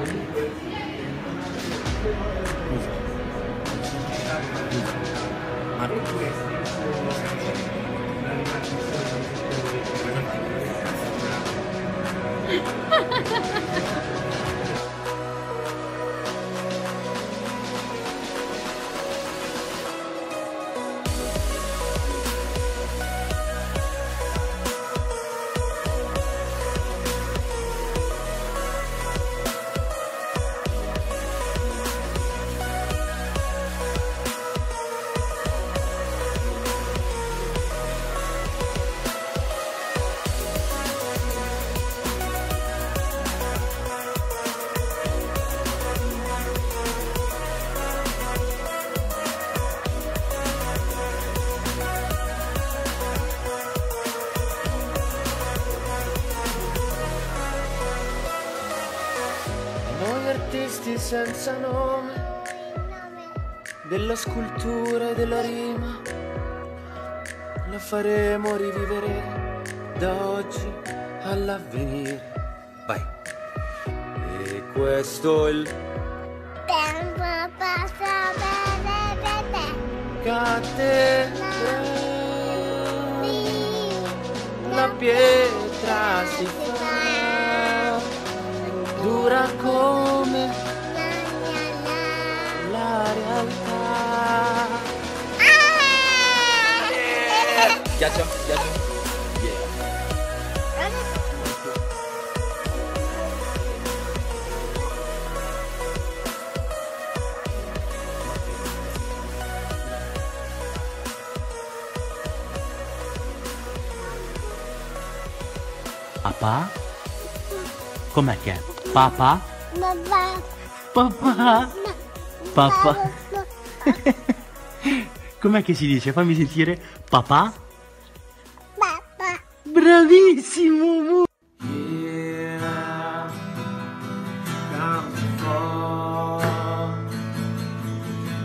Ha ha ha ha! Artisti senza nome della scultura e della rima la faremo rivivere da oggi all'avvenire. Vai. E questo è il Tempo passa bene cattedrale. La pietra si fa dura come Papa, la realtà. Ghiaccio, ghiaccio. Com'è che è? Papa? Papà. Papà? Papà? Com'è che si dice? Fammi sentire. Papà? Papà. Bravissimo!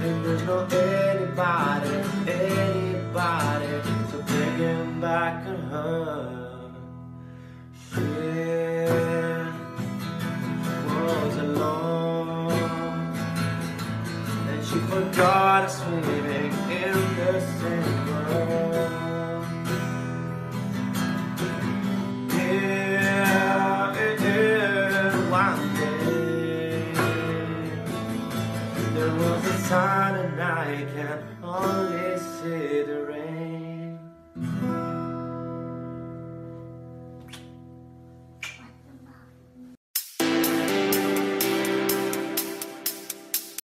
And anybody, anybody to bring him back on her. And she forgot swimming in the same. Yeah, yeah, there was a sign and I can only